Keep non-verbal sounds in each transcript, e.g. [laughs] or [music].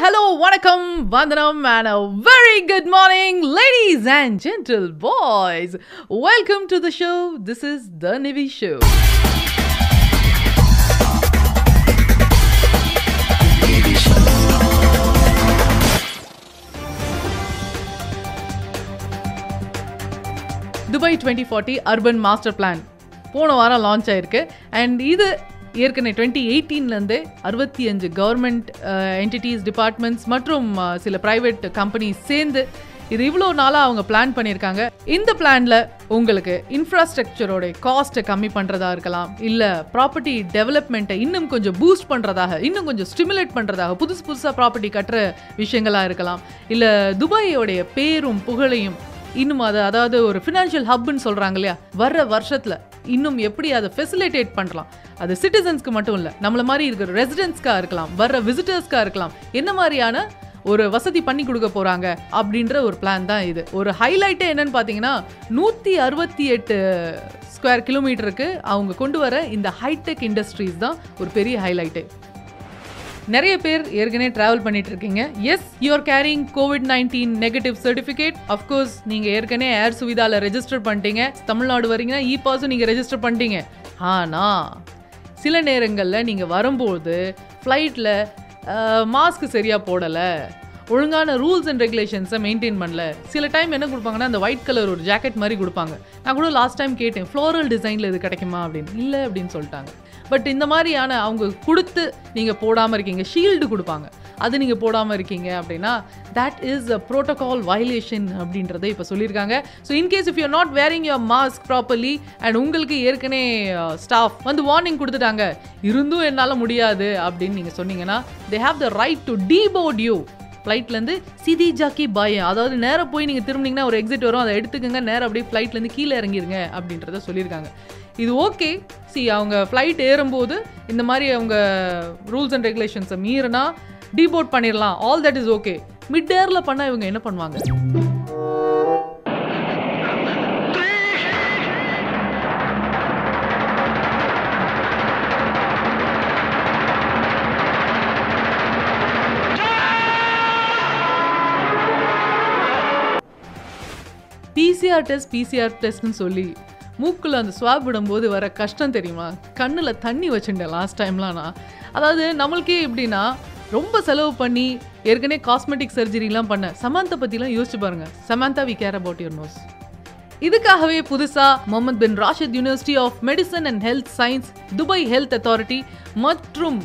Hello வணக்கம் வந்தனம் and a very good morning ladies and gentle boys welcome to the show this is the Nivi show Dubai twenty forty urban master plan போன வாரம் launch ஆயிருக்கு and இது ஏற்கனவே twenty எயிட்டீன்லேருந்து அறுபத்தி அஞ்சு கவர்மெண்ட் என்டிட்டிஸ் டிபார்ட்மெண்ட்ஸ் மற்றும் uh, சில ப்ரைவேட் கம்பெனிஸ் சேர்ந்து இது இவ்வளோ நாளாக அவங்க பிளான் பண்ணியிருக்காங்க. இந்த பிளானில் உங்களுக்கு இன்ஃப்ராஸ்ட்ரக்சரோட காஸ்ட்டை கம்மி பண்ணுறதா இருக்கலாம். இல்லை ப்ராப்பர்ட்டி டெவலப்மெண்ட்டை இன்னும் கொஞ்சம் பூஸ்ட் பண்ணுறதாக இன்னும் கொஞ்சம் ஸ்டிமுலேட் பண்ணுறதாக புதுசு புதுசாக ப்ராப்பர்ட்டி கட்டுற விஷயங்களாக இருக்கலாம். இல்லை துபாயோடைய பேரும் புகழையும் இன்னும் அதை அதாவது ஒரு ஃபினான்ஷியல் ஹப்னு சொல்கிறாங்க இல்லையா? வர்ற வருஷத்தில் இன்னும் எப்படி அதை ஃபெசிலிட்டேட் பண்ணலாம்? அது சிட்டிசன்ஸ்க்கு மட்டும் இல்லை நம்மள மாதிரி இருக்கிற ரெசிடென்ட்ஸ்க்காக இருக்கலாம் வர்ற விசிட்டர்ஸ்க்காக இருக்கலாம் என்ன மாதிரியான ஒரு வசதி பண்ணி கொடுக்க போகிறாங்க அப்படின்ற ஒரு பிளான் தான் இது. ஒரு ஹைலைட்டே என்னன்னு பார்த்தீங்கன்னா நூற்றி அறுபத்தி எட்டு ஸ்கொயர் கிலோமீட்டருக்கு அவங்க கொண்டு வர இந்த ஹைடெக் இண்டஸ்ட்ரீஸ் தான் ஒரு பெரிய ஹைலைட்டே நிறைய பேர் ஏற்கனவே டிராவல் பண்ணிட்டு இருக்கீங்க yes you're carrying COVID nineteen negative certificate of course நீங்க ஏற்கனவே ஏர் சுவிதால ரெஜிஸ்டர் பண்ணிட்டீங்க. தமிழ்நாடு வரீங்கன்னா இ பாஸும் நீங்க ரெஜிஸ்டர் பண்ணிட்டீங்க. ஆனா சில நேரங்களில் நீங்க வரும்போது ஃப்ளைட்டில் மாஸ்க் சரியாக போடலை. ஒழுங்கான ரூல்ஸ் அண்ட் ரெகுலேஷன்ஸை மெயின்டைன் பண்ணல. சில டைம் என்ன கொடுப்பாங்கன்னா அந்த ஒயிட் கலர் ஒரு ஜாக்கெட் மாதிரி கொடுப்பாங்க. நான் கூட லாஸ்ட் டைம் கேட்டேன் ஃப்ளோரல் டிசைனில் இது கிடைக்குமா? அப்படின்னு. இல்லை அப்படின்னு சொல்லிட்டாங்க. பட் இந்த மாதிரியான அவங்க கொடுத்து நீங்கள் போடாமல் இருக்கீங்க ஷீல்டு கொடுப்பாங்க. அது நீங்கள் போடாமல் இருக்கீங்க அப்படின்னா that is a protocol violation அப்படின்றத இப்போ சொல்லியிருக்காங்க. So in case if you're not wearing your mask properly and உங்களுக்கு ஏற்கனவே uh, ஸ்டாஃப் வந்து வார்னிங் கொடுத்துட்டாங்க இருந்தும் என்னால் முடியாது அப்படின்னு நீங்கள் சொன்னீங்கன்னா they have the right to deport you ஃப்ளைட்லேருந்து சிதி ஜாக்கி பயம் அதாவது நேராக போய் நீங்கள் திரும்பினீங்கன்னா ஒரு எக்ஸிட் வரும் அதை எடுத்துக்கங்க நேராக அப்படியே ஃப்ளைட்லேருந்து கீழே இறங்கிருங்க அப்படின்றத சொல்லியிருக்காங்க. இது ஓகே. சி அவங்க ஃப்ளைட் ஏறும்போது இந்த மாதிரி அவங்க ரூல்ஸ் அண்ட் ரெகுலேஷன்ஸை மீறினா டீபோர்ட் பண்ணிடலாம். All that is okay mid ஏரில் பண்ணால் இவங்க என்ன பண்ணுவாங்க? பிசிஆர் டெஸ்ட் பிசிஆர் டெஸ்ட்னு சொல்லி மூக்கில் அந்த ஸ்வாப் விடும்போது வர கஷ்டம் தெரியுமா? கண்ணில் தண்ணி வச்சுட்டேன் லாஸ்ட் டைம்லாம் நான். அதாவது நம்மளுக்கே எப்படின்னா ரொம்ப செலவு பண்ணி ஏற்கனவே காஸ்மெட்டிக் சர்ஜரிலாம் பண்ண. சமந்தா பற்றிலாம் யோசிச்சு பாருங்க. Samantha we care about your nose இதுக்காகவே புதுசாக Mohammed bin Rashid University of Medicine and Health Science Dubai Health Authority மற்றும்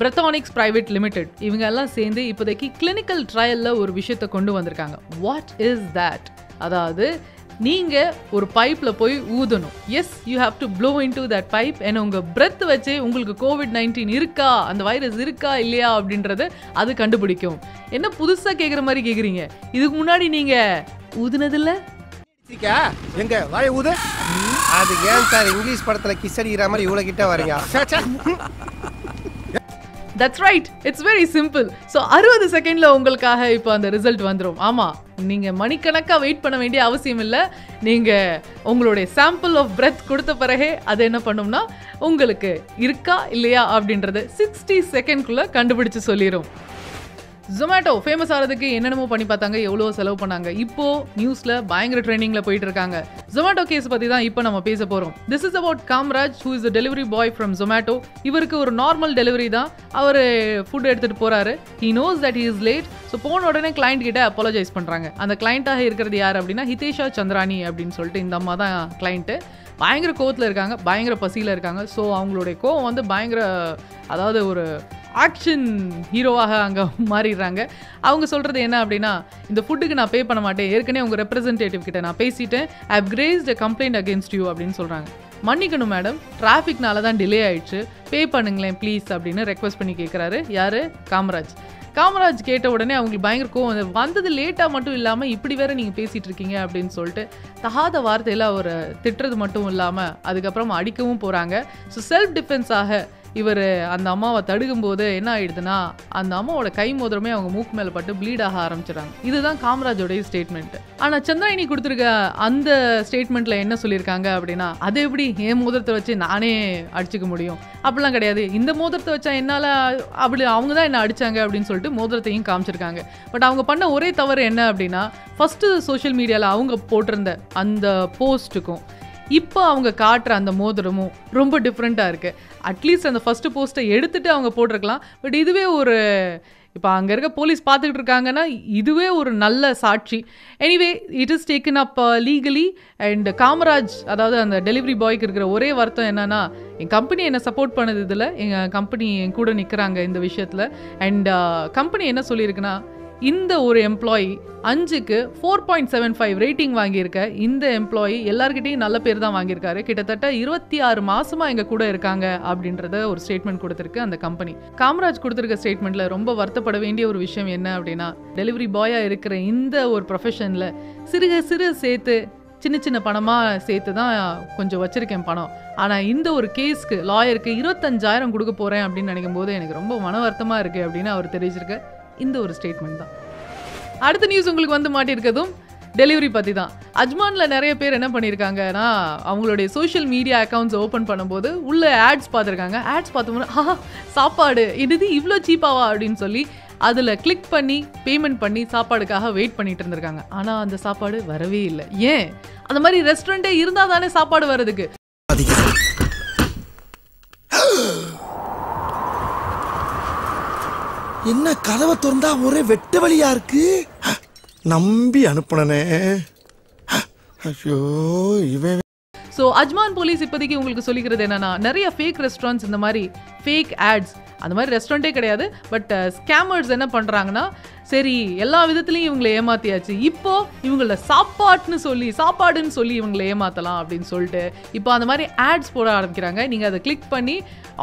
பிரத்தானிக்ஸ் பிரைவேட் லிமிடெட் இவங்க எல்லாம் சேர்ந்து இப்போதைக்கு கிளினிக்கல் ட்ரையலில் ஒரு விஷயத்தை கொண்டு வந்திருக்காங்க. வாட் இஸ் தட் அதாவது நீங்க ஒரு பைப்ல போய் ஊதணும். Yes you have to blow into that pipe ஏன்னா உங்க பிரெத் வச்சு உங்களுக்கு கோவிட் நைன்டீன் இருக்கா? அந்த வைரஸ் இருக்கா இல்லையா அப்படின்றத அது கண்டுபிடிக்கும். என்ன புதுசா கேக்குற மாதிரி கேக்குறீங்க? இதுக்கு முன்னாடி நீங்க ஊதுனதில்ல? எங்க? வாய ஊது. அது ஏன் சார் இங்கிலீஷ் படத்துல கிஸ் அடிக்கிற மாதிரி இவ்வளவு கிட்ட வரீங்க. That's right it's very simple so அறுபது செகண்டில் உங்களுக்காக இப்போ அந்த ரிசல்ட் வந்துடும் ஆமாம் நீங்கள் மணிக்கணக்காக வெயிட் பண்ண வேண்டிய அவசியம் இல்லை. நீங்கள் உங்களுடைய சாம்பிள் ஆஃப் பிரெத் கொடுத்த பிறகே அது என்ன பண்ணும்னா உங்களுக்கு இருக்கா இல்லையா அப்படின்றத சிக்ஸ்டி செகண்ட்குள்ளே கண்டுபிடிச்சு சொல்லிடும் ஜொமேட்டோ ஃபேமஸ் ஆகிறதுக்கு என்னென்னமோ பண்ணி பார்த்தாங்க எவ்வளோ செலவு பண்ணாங்க. இப்போ நியூஸில் பயங்கர ட்ரெண்டிங்கில் போயிட்டு இருக்காங்க. ஜொமேட்டோ கேஸ் பற்றி தான் இப்போ நம்ம பேச போகிறோம் this is about Kamraj who is a delivery boy from Zomato இவருக்கு ஒரு நார்மல் டெலிவரி தான் அவர் ஃபுட் எடுத்துகிட்டு போகிறாரு he knows that he is late so போன உடனே கிளைண்ட் கிட்ட அப்பாலஜைஸ் பண்ணுறாங்க அந்த கிளைண்ட்டாக இருக்கிறது யார் அப்படின்னா ஹிதேஷா சந்திராணி அப்படின்னு சொல்லிட்டு இந்த அம்மா தான் கிளைண்ட்டு பயங்கர கோவத்தில் இருக்காங்க பயங்கர பசியில் இருக்காங்க. ஸோ அவங்களுடைய கோவம் வந்து பயங்கர அதாவது ஒரு ஆக்ஷன் ஹீரோவாக அங்கே [laughs] மாறிடுறாங்க. அவங்க சொல்கிறது என்ன அப்படின்னா இந்த ஃபுட்டுக்கு நான் பே பண்ண மாட்டேன். ஏற்கனவே உங்கள் ரெப்ரசன்டேட்டிவ் கிட்ட நான் பேசிட்டேன். I have raised a complaint against you அப்படின்னு சொல்கிறாங்க மன்னிக்கணும் மேடம் டிராஃபிக்னால தான் டிலே ஆயிடுச்சு. பே பண்ணுங்களேன் ப்ளீஸ் அப்படின்னு ரெக்வஸ்ட் பண்ணி கேட்குறாரு யார்? காமராஜ். காமராஜ் கேட்ட உடனே அவங்களுக்கு பயங்கர கோவம் வந்தது. லேட்டாக மட்டும் இல்லாமல் இப்படி வேற நீங்கள் பேசிகிட்டு இருக்கீங்க அப்படின்னு சொல்லிட்டு தகாத வார்த்தையில் அவர் திட்டுறது மட்டும் இல்லாமல் அதுக்கப்புறம் அடிக்கவும் போகிறாங்க ஸோ செல்ஃப் டிஃபென்ஸாக இவர் அந்த அம்மாவை தடுக்கும் போது என்ன ஆயிடுதுன்னா அந்த அம்மாவோட கை மோதிரமே அவங்க மூக்கு மேல பட்டு ப்ளீட் ஆக ஆரம்பிச்சிடறாங்க. இதுதான் காமராஜோடைய ஸ்டேட்மெண்ட் ஆனா சந்திராயினி கொடுத்துருக்க அந்த ஸ்டேட்மெண்ட்ல என்ன சொல்லியிருக்காங்க அப்படின்னா அது எப்படி? என் மோதிரத்தை வச்சு நானே அடிச்சுக்க முடியும். அப்படிலாம் கிடையாது. இந்த மோதிரத்தை வச்சா என்னால் அப்படி அவங்க தான் என்ன அடிச்சாங்க அப்படின்னு சொல்லிட்டு மோதிரத்தையும் காமிச்சிருக்காங்க. பட் அவங்க பண்ண ஒரே தவறு என்ன அப்படின்னா ஃபஸ்ட்டு சோஷியல் மீடியாவில் அவங்க போட்டிருந்த அந்த போஸ்ட்டுக்கும் இப்போ அவங்க காட்டுற அந்த மோதிரமும் ரொம்ப டிஃப்ரெண்ட்டாக இருக்குது அட்லீஸ்ட் அந்த ஃபஸ்ட்டு போஸ்ட்டை எடுத்துட்டு அவங்க போட்டிருக்கலாம். பட் இதுவே ஒரு இப்போ அங்கே இருக்க போலீஸ் பார்த்துக்கிட்டு இருக்காங்கன்னா இதுவே ஒரு நல்ல சாட்சி. Anyway it is taken up legally and Kamaraj அதாவது அந்த டெலிவரி பாய்க்கு இருக்கிற ஒரே வருத்தம் என்னன்னா என் கம்பெனி என்ன சப்போர்ட் பண்ணது இதில் எங்கள் கம்பெனி என் கூட நிற்கிறாங்க இந்த விஷயத்தில். அண்ட் கம்பெனி என்ன சொல்லியிருக்குன்னா இந்த ஒரு எம்ப்ளாயி அஞ்சுக்கு four point seven five rating வாங்கியிருக்க இந்த எம்ப்ளாயி எல்லார்கிட்டையும் நல்ல பேர் தான் வாங்கியிருக்காரு. கிட்டத்தட்ட இருபத்தி ஆறு மாசமா எங்க கூட இருக்காங்க அப்படின்றத ஒரு ஸ்டேட்மெண்ட் கொடுத்துருக்கு அந்த கம்பெனி காமராஜ் கொடுத்துருக்க ஸ்டேட்மெண்ட்ல ரொம்ப வருத்தப்பட வேண்டிய ஒரு விஷயம் என்ன அப்படின்னா டெலிவரி பாயா இருக்கிற இந்த ஒரு ப்ரொஃபஷன்ல சிறுக சிறு சேர்த்து சின்ன சின்ன பணமாக சேர்த்து தான் கொஞ்சம் வச்சுருக்கேன் பணம். ஆனால் இந்த ஒரு கேஸ்க்கு லாயருக்கு இருபத்தஞ்சாயிரம் கொடுக்க போகிறேன் அப்படின்னு நினைக்கும் போது எனக்கு ரொம்ப மன வருத்தமாக இருக்குது அப்படின்னு அவர் தெரிவிச்சிருக்கு இந்த ஒரு ஸ்டேட்மெண்ட் தான். அடுத்த நியூஸ் உங்களுக்கு வந்து மாட்டியிருக்கதும் டெலிவரி பற்றி தான் அஜ்மானில் நிறைய பேர் என்ன பண்ணியிருக்காங்கன்னா அவங்களுடைய சோஷியல் மீடியா அக்கௌண்ட்ஸ் ஓப்பன் பண்ணும்போது உள்ள ஆட்ஸ் பார்த்துருக்காங்க. ஆட்ஸ் பார்த்தோம்னா ஆஹா சாப்பாடு இது இவ்வளோ சீப்பாவா அப்படின்னு சொல்லி அதில் கிளிக் பண்ணி பேமெண்ட் பண்ணி சாப்பாடுக்காக வெயிட் பண்ணிட்டு இருந்திருக்காங்க. ஆனால் அந்த சாப்பாடு வரவே இல்லை. ஏன்? அந்த மாதிரி ரெஸ்டாரண்ட்டே இருந்தால் தானே சாப்பாடு வர்றதுக்கு. என்ன கதவை திறந்தா ஒரே வெட்ட வழியா இருக்கு? நம்பி அனுப்புனனே. ஐயோ இவன். ஸோ அஜ்மான் போலீஸ் இப்போதைக்கு உங்களுக்கு சொல்லிக்கிறது என்னன்னா நிறைய ஃபேக் ரெஸ்டாரண்ட்ஸ் இந்த மாதிரி ஃபேக் ஆட்ஸ் அந்த மாதிரி ரெஸ்டாரண்ட்டே கிடையாது. பட் ஸ்கேமர்ஸ் uh, என்ன பண்ணுறாங்கன்னா சரி எல்லா விதத்துலையும் இவங்களை ஏமாத்தியாச்சு. இப்போ இவங்கள சாப்பாட்டுன்னு சொல்லி சாப்பாடுன்னு சொல்லி இவங்களை ஏமாத்தலாம் அப்படின்னு சொல்லிட்டு இப்போ அந்த மாதிரி ஆட்ஸ் போட ஆரம்பிக்கிறாங்க. நீங்கள் அதை கிளிக் பண்ணி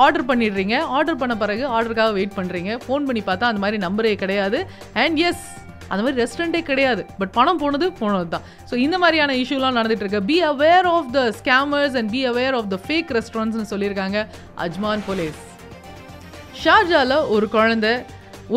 ஆர்டர் பண்ணிடுறீங்க. ஆர்டர் பண்ண பிறகு ஆர்டருக்காக வெயிட் பண்ணுறீங்க ஃபோன் பண்ணி பார்த்தா அந்த மாதிரி நம்பரே கிடையாது. அண்ட் எஸ் அந்த மாதிரி ரெஸ்டாரண்ட்டே கிடையாது. பட் பணம் போனது போனது தான். ஸோ இந்த மாதிரியான இஷ்யூலாம் நடந்துட்டு இருக்கு. Be aware of the scammers and be aware of the fake ரெஸ்டாரண்ட்ஸ்னு சொல்லியிருக்காங்க அஜ்மான் போலீஸ். ஷார்ஜாவில் ஒரு குழந்தை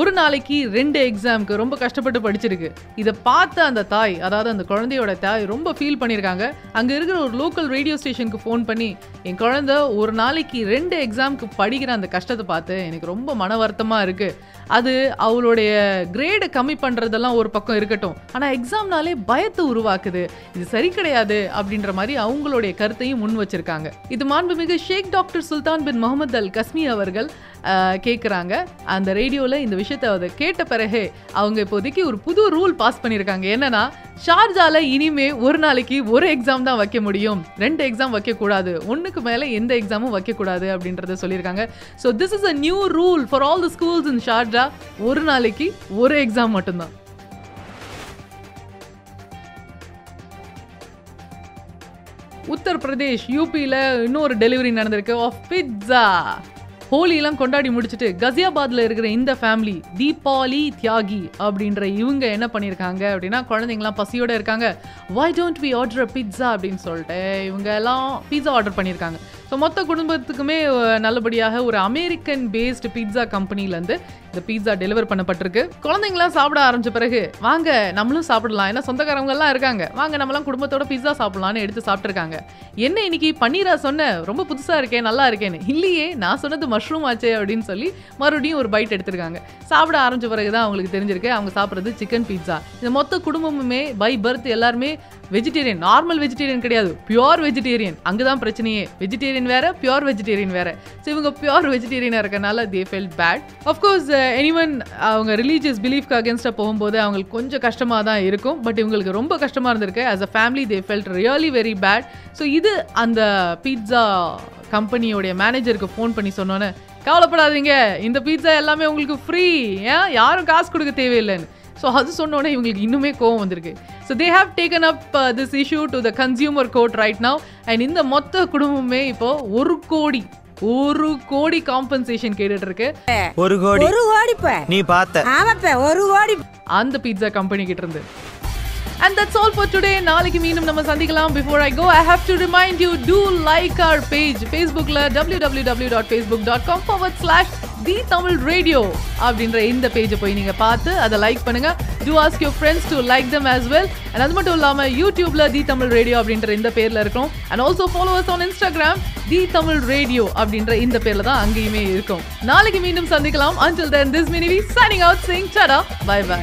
ஒரு நாளைக்கு ரெண்டு எக்ஸாம்க்கு ரொம்ப கஷ்டப்பட்டு படிச்சிருக்கு. இதை பார்த்த அந்த தாய் அதாவது அந்த குழந்தையோட தாய் ரொம்ப ஃபீல் பண்ணியிருக்காங்க அங்கே இருக்கிற ஒரு லோக்கல் ரேடியோ ஸ்டேஷனுக்கு ஃபோன் பண்ணி என் குழந்த ஒரு நாளைக்கு ரெண்டு எக்ஸாமுக்கு படிக்கிற அந்த கஷ்டத்தை பார்த்து எனக்கு ரொம்ப மன வருத்தமாக இருக்குது அது அவளுடைய கிரேடை கம்மி பண்ணுறதெல்லாம் ஒரு பக்கம் இருக்கட்டும். ஆனால் எக்ஸாம்னாலே பயத்தை உருவாக்குது. இது சரி கிடையாது அப்படின்ற மாதிரி அவங்களுடைய கருத்தையும் முன் வச்சிருக்காங்க. இது மாண்புமிகு ஷேக் டாக்டர் சுல்தான் பின் முகமது அல் கஸ்மி அவர்கள் கேட்குறாங்க அந்த ரேடியோவில் இந்த விஷயத்தை அதை கேட்ட பிறகு அவங்க இப்போதைக்கு ஒரு புது ரூல் பாஸ் பண்ணியிருக்காங்க என்னன்னா ஷார்ஜால இனிமே ஒரு நாளைக்கு ஒரு எக்ஸாம் தான் வைக்க முடியும். ரெண்டு எக்ஸாம் வைக்கக்கூடாது. ஒன்றுக்கு மேலே எந்த எக்ஸாமும் வைக்கக்கூடாது அப்படின்றத சொல்லியிருக்காங்க so this is a new rule for all the schools in Sharjah. ஒரு நாளைக்கு ஒரு எக்ஸாம் மட்டும்தான். உத்தரப்பிரதேஷ் யூபியில் இன்னொரு டெலிவரி நடந்திருக்கு. ஆஃப் பிட்ஸா ஹோலிலாம் கொண்டாடி முடிச்சுட்டு கசியாபாத்தில் இருக்கிற இந்த ஃபேமிலி தீபாவளி தியாகி அப்படின்ற இவங்க என்ன பண்ணியிருக்காங்க அப்படின்னா குழந்தைங்களாம் பசியோட இருக்காங்க. Why don't we order pizza அப்படின்னு சொல்லிட்டு இவங்க எல்லாம் பீஸா ஆர்டர் பண்ணியிருக்காங்க. ஸோ மொத்த குடும்பத்துக்குமே நல்லபடியாக ஒரு அமெரிக்கன் பேஸ்டு பீட்சா கம்பெனிலேருந்து இந்த பீட்சா டெலிவர் பண்ணப்பட்டிருக்கு. குழந்தைங்களாம் சாப்பிட ஆரம்பிச்ச பிறகு வாங்க நம்மளும் சாப்பிடலாம். ஏன்னா சொந்தக்காரவங்கலாம் இருக்காங்க. வாங்க நம்மலாம் குடும்பத்தோட பீட்சா சாப்பிடலாம்னு எடுத்து சாப்பிட்ருக்காங்க என்ன இன்னைக்கு பன்னீரா சொன்ன ரொம்ப புதுசாக இருக்கேன் நல்லா இருக்கேன்னு. இல்லையே நான் சொன்னது மஷ்ரூம் ஆச்சே அப்படின்னு சொல்லி மறுபடியும் ஒரு பைட் எடுத்திருக்காங்க. சாப்பிட ஆரம்பிச்ச பிறகு தான் அவங்களுக்கு தெரிஞ்சிருக்கு அவங்க சாப்பிட்றது சிக்கன் பீட்சா இந்த மொத்த குடும்பமுமே பை பர்த் எல்லாருமே வெஜிடேரியன் நார்மல் வெஜிடேரியன் கிடையாது. பியோர் வெஜிடேரியன் அங்கே தான் பிரச்சனையே. வெஜிடேரியன் வேற பியோர் வெஜிடேரியன் வேற. ஸோ இவங்க பியோர் வெஜிடேரியனாக இருக்கனால they felt bad of course anyone அவங்க ரிலீஜியஸ் பிலீஃப்க்கு அகேன்ஸ்டாக போகும்போது அவங்களுக்கு கொஞ்சம் கஷ்டமாக தான் இருக்கும். பட் இவங்களுக்கு ரொம்ப கஷ்டமாக இருந்திருக்கு. As a family they felt really very bad so இது அந்த பீட்சா கம்பெனியோடைய மேனேஜருக்கு ஃபோன் பண்ணி சொன்னோன்னே கவலைப்படாதீங்க. இந்த பீட்சா எல்லாமே உங்களுக்கு ஃப்ரீ ஏன்? யாரும் காசு கொடுக்க தேவையில்லைன்னு. ஸோ அது சொன்னோன்னே இவங்களுக்கு இன்னுமே கோவம் வந்திருக்கு. So they have taken up this issue to the consumer court right now and இந்த மொத்த குடும்பமே இப்போ ஒரு கோடி ஒரு கோடி காம்பன்சேஷன் கேட்டுட்டு இருக்கு ஒரு கோடி. ஒரு கோடிப்ப. நீ பார்த்த. ஆமாப்ப ஒரு கோடி. அந்த பீட்சா கம்பெனி கிட்ட இருந்து and that's all for today நாளைக்கு மீண்டும் நம்ம சந்திக்கலாம். Before I go I have to remind you to like our page ஃபேஸ்புக்கில் W W W dot Facebook dot com forward slash the Tamil radio அப்படின்ற இந்த பேஜை போய் நீங்கள் பார்த்து அதை லைக் பண்ணுங்க. To ask your friends to like them as well and அது மட்டும் இல்லாமல் யூடியூப்ல தி தமிழ் ரேடியோ அப்படின்ற இந்த பேரில் இருக்கும் and also followers on Instagram the Tamil radio அப்படின்ற இந்த பேரில் தான் அங்கேயுமே இருக்கும். நாளைக்கு மீண்டும் சந்திக்கலாம். அஞ்சல் தென் திஸ் மினிவி சைனிங் அவுட் சிங் சடா பை பை